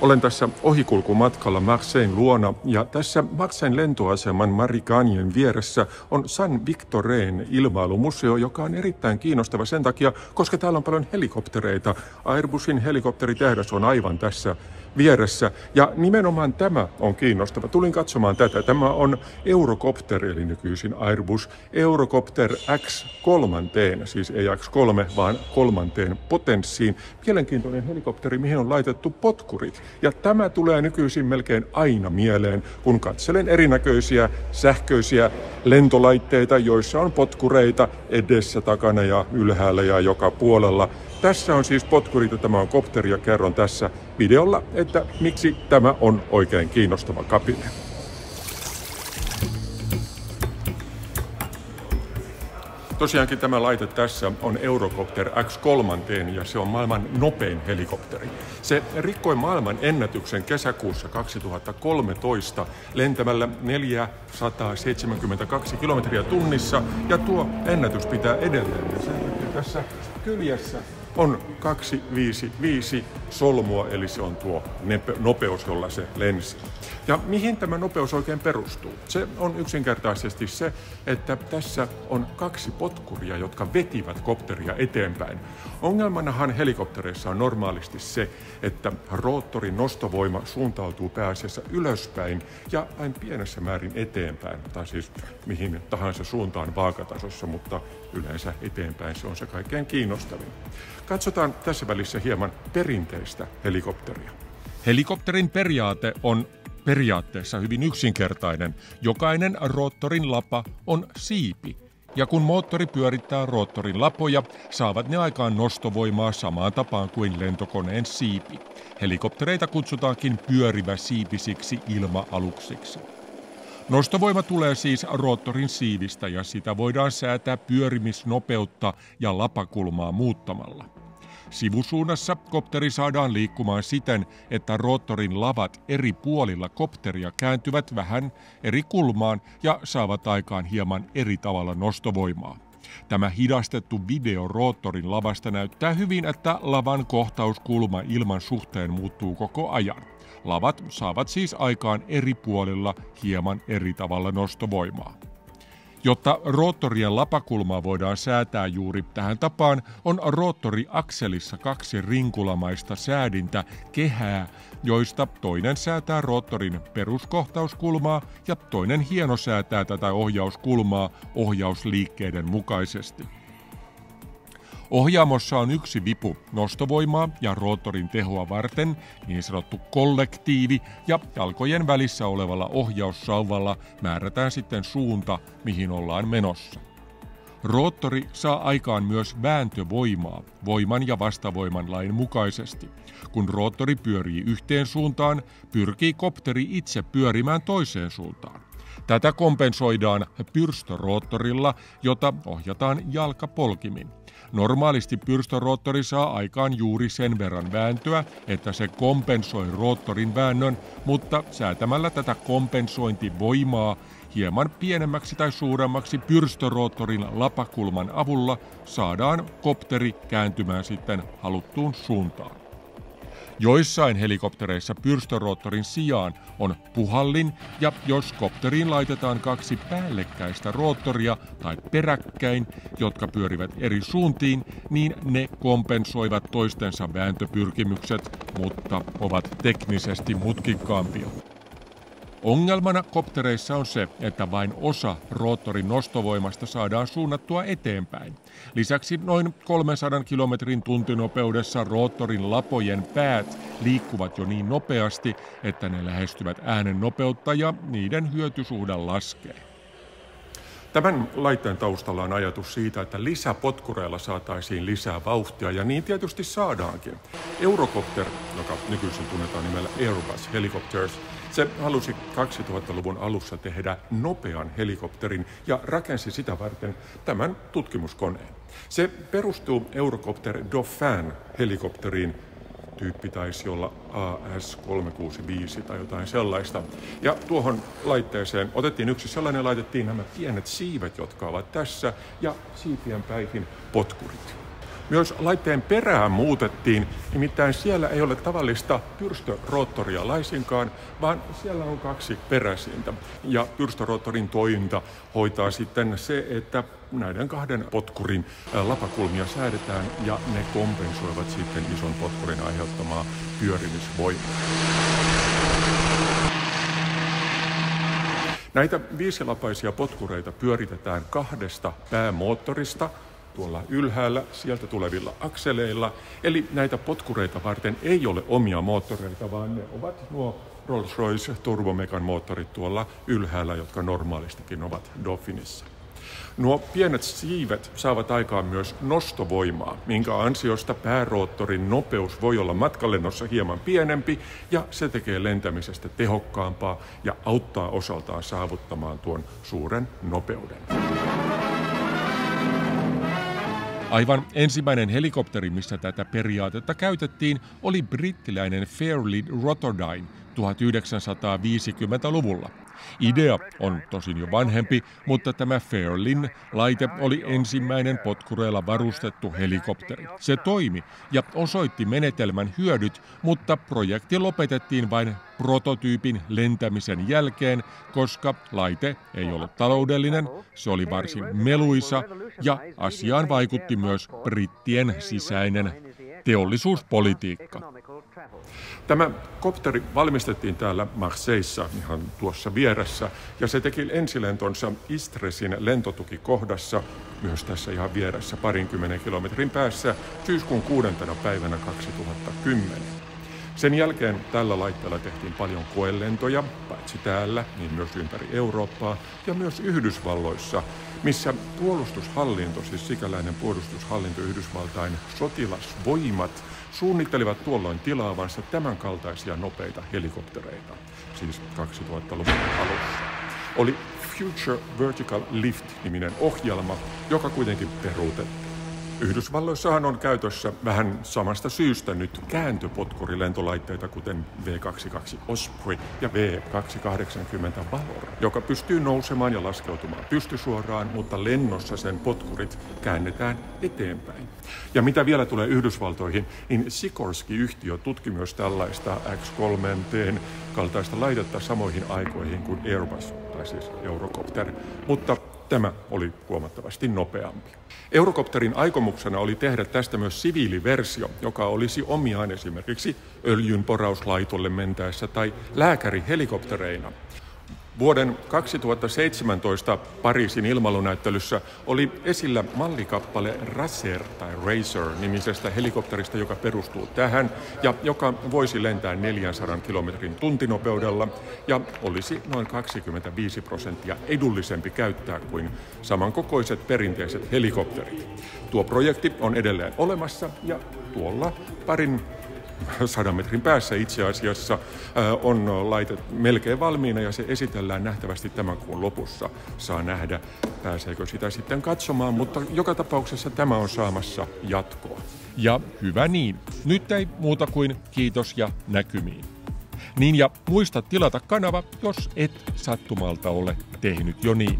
Olen tässä ohikulkumatkalla Marseille luona ja tässä Marseille lentoaseman Mariganien vieressä on San Victoreen ilmailumuseo, joka on erittäin kiinnostava sen takia, koska täällä on paljon helikoptereita. Airbusin helikopteritehdas on aivan tässä vieressä. Ja nimenomaan tämä on kiinnostava. Tulin katsomaan tätä. Tämä on Eurocopter, eli nykyisin Airbus Eurocopter X3, siis ei X3, vaan kolmanteen potenssiin. Mielenkiintoinen helikopteri, mihin on laitettu potkurit. Ja tämä tulee nykyisin melkein aina mieleen, kun katselen erinäköisiä sähköisiä lentolaitteita, joissa on potkureita edessä, takana ja ylhäällä ja joka puolella. Tässä on siis potkurit ja tämä on kopteri ja kerron tässä videolla, että miksi tämä on oikein kiinnostava kapine. Tosiaankin tämä laite tässä on Eurocopter X3 ja se on maailman nopein helikopteri. Se rikkoi maailman ennätyksen kesäkuussa 2013 lentämällä 472 kilometriä tunnissa ja tuo ennätys pitää edelleen. Ja sen tässä kyljessä on 255 solmua, eli se on tuo nopeus, jolla se lensi. Ja mihin tämä nopeus oikein perustuu? Se on yksinkertaisesti se, että tässä on kaksi potkuria, jotka vetivät kopteria eteenpäin. Ongelmanahan helikoptereissa on normaalisti se, että roottorin nostovoima suuntautuu pääasiassa ylöspäin ja vain pienessä määrin eteenpäin, tai siis mihin tahansa suuntaan vaakatasossa, mutta yleensä eteenpäin se on se kaikkein kiinnostavin. Katsotaan tässä välissä hieman perinteistä helikopteria. Helikopterin periaate on periaatteessa hyvin yksinkertainen. Jokainen roottorin lapa on siipi, ja kun moottori pyörittää roottorin lapoja, saavat ne aikaan nostovoimaa samaan tapaan kuin lentokoneen siipi. Helikoptereita kutsutaankin pyörivä siipisiksi ilma-aluksiksi. Nostovoima tulee siis roottorin siivistä ja sitä voidaan säätää pyörimisnopeutta ja lapakulmaa muuttamalla. Sivusuunnassa kopteri saadaan liikkumaan siten, että roottorin lavat eri puolilla kopteria kääntyvät vähän eri kulmaan ja saavat aikaan hieman eri tavalla nostovoimaa. Tämä hidastettu video roottorin lavasta näyttää hyvin, että lavan kohtauskulma ilman suhteen muuttuu koko ajan. Lavat saavat siis aikaan eri puolilla hieman eri tavalla nostovoimaa. Jotta roottorien lapakulmaa voidaan säätää juuri tähän tapaan, on roottoriakselissa kaksi rinkulamaista säädintä kehää, joista toinen säätää roottorin peruskohtauskulmaa ja toinen hieno säätää tätä ohjauskulmaa ohjausliikkeiden mukaisesti. Ohjaamossa on yksi vipu nostovoimaa ja roottorin tehoa varten, niin sanottu kollektiivi, ja jalkojen välissä olevalla ohjaussauvalla määrätään sitten suunta, mihin ollaan menossa. Roottori saa aikaan myös vääntövoimaa voiman ja vastavoiman lain mukaisesti. Kun roottori pyörii yhteen suuntaan, pyrkii kopteri itse pyörimään toiseen suuntaan. Tätä kompensoidaan pyrstöroottorilla, jota ohjataan jalkapolkimin. Normaalisti pyrstoroottori saa aikaan juuri sen verran vääntöä, että se kompensoi roottorin väännön, mutta säätämällä tätä kompensointivoimaa hieman pienemmäksi tai suuremmaksi pyrstoroottorin lapakulman avulla saadaan kopteri kääntymään sitten haluttuun suuntaan. Joissain helikoptereissa pyrstöroottorin sijaan on puhallin ja jos kopteriin laitetaan kaksi päällekkäistä roottoria tai peräkkäin, jotka pyörivät eri suuntiin, niin ne kompensoivat toistensa vääntöpyrkimykset, mutta ovat teknisesti mutkikkaampia. Ongelmana koptereissa on se, että vain osa roottorin nostovoimasta saadaan suunnattua eteenpäin. Lisäksi noin 300 kilometrin tuntinopeudessa roottorin lapojen päät liikkuvat jo niin nopeasti, että ne lähestyvät äänen nopeutta ja niiden hyötysuhde laskee. Tämän laitteen taustalla on ajatus siitä, että lisäpotkureilla saataisiin lisää vauhtia, ja niin tietysti saadaankin. Eurocopter, joka nykyisin tunnetaan nimellä Airbus Helicopters, se halusi 2000-luvun alussa tehdä nopean helikopterin ja rakensi sitä varten tämän tutkimuskoneen. Se perustuu Eurocopter Dauphin helikopteriin, tyyppi taisi olla AS365 tai jotain sellaista. Ja tuohon laitteeseen otettiin yksi sellainen, laitettiin nämä pienet siivet, jotka ovat tässä, ja siipien päihin potkurit. Myös laitteen perää muutettiin, nimittäin siellä ei ole tavallista pyrstöroottoria laisinkaan, vaan siellä on kaksi peräsintä. Ja pyrstöroottorin tointa hoitaa sitten se, että näiden kahden potkurin lapakulmia säädetään ja ne kompensoivat sitten ison potkurin aiheuttamaa pyörimisvoimaa. Näitä viisilapaisia potkureita pyöritetään kahdesta päämoottorista tuolla ylhäällä sieltä tulevilla akseleilla. Eli näitä potkureita varten ei ole omia moottoreita, vaan ne ovat nuo Rolls-Royce Turbomekan moottorit tuolla ylhäällä, jotka normaalistikin ovat Dauphinissa. Nuo pienet siivet saavat aikaan myös nostovoimaa, minkä ansiosta pääroottorin nopeus voi olla matkalennossa hieman pienempi ja se tekee lentämisestä tehokkaampaa ja auttaa osaltaan saavuttamaan tuon suuren nopeuden. Aivan ensimmäinen helikopteri, missä tätä periaatetta käytettiin, oli brittiläinen Fairlead Rotterdam 1950-luvulla. Idea on tosin jo vanhempi, mutta tämä Fairlin laite oli ensimmäinen potkureilla varustettu helikopteri. Se toimi ja osoitti menetelmän hyödyt, mutta projekti lopetettiin vain prototyypin lentämisen jälkeen, koska laite ei ollut taloudellinen, se oli varsin meluisa ja asiaan vaikutti myös brittien sisäinen teollisuuspolitiikka. Tämä kopteri valmistettiin täällä Marseissa ihan tuossa vieressä ja se teki ensilentonsa Istresin lentotukikohdassa myös tässä ihan vieressä parinkymmenen kilometrin päässä syyskuun kuudentena päivänä 2010. Sen jälkeen tällä laitteella tehtiin paljon koelentoja, paitsi täällä, niin myös ympäri Eurooppaa ja myös Yhdysvalloissa, missä puolustushallinto, siis sikäläinen puolustushallinto Yhdysvaltain sotilasvoimat, suunnittelivat tuolloin tilaavansa tämänkaltaisia nopeita helikoptereita, siis 2000-luvun alussa. Oli Future Vertical Lift-niminen ohjelma, joka kuitenkin peruutettiin. Yhdysvalloissahan on käytössä vähän samasta syystä nyt kääntöpotkurilentolaitteita, kuten V-22 Osprey ja V-280 Valor, joka pystyy nousemaan ja laskeutumaan pystysuoraan, mutta lennossa sen potkurit käännetään eteenpäin. Ja mitä vielä tulee Yhdysvaltoihin, niin Sikorsky-yhtiö tutki myös tällaista X-3T kaltaista laitetta samoihin aikoihin kuin Airbus, tai siis Eurocopter, mutta Tämä oli huomattavasti nopeampi. Eurokopterin aikomuksena oli tehdä tästä myös siviiliversio, joka olisi omiaan esimerkiksi öljynporauslaitolle mentäessä tai lääkärihelikoptereina. Vuoden 2017 Pariisin ilmailunäyttelyssä oli esillä mallikappale Racer tai Racer nimisestä helikopterista, joka perustuu tähän ja joka voisi lentää 400 kilometrin tuntinopeudella ja olisi noin 25 prosenttia edullisempi käyttää kuin samankokoiset perinteiset helikopterit. Tuo projekti on edelleen olemassa ja tuolla parin sadan metrin päässä itse asiassa äh, on laite melkein valmiina ja se esitellään nähtävästi tämän kuun lopussa. Saa nähdä, pääseekö sitä sitten katsomaan, mutta joka tapauksessa tämä on saamassa jatkoa. Ja hyvä niin. Nyt ei muuta kuin kiitos ja näkymiin. Niin ja muista tilata kanava, jos et sattumalta ole tehnyt jo niin.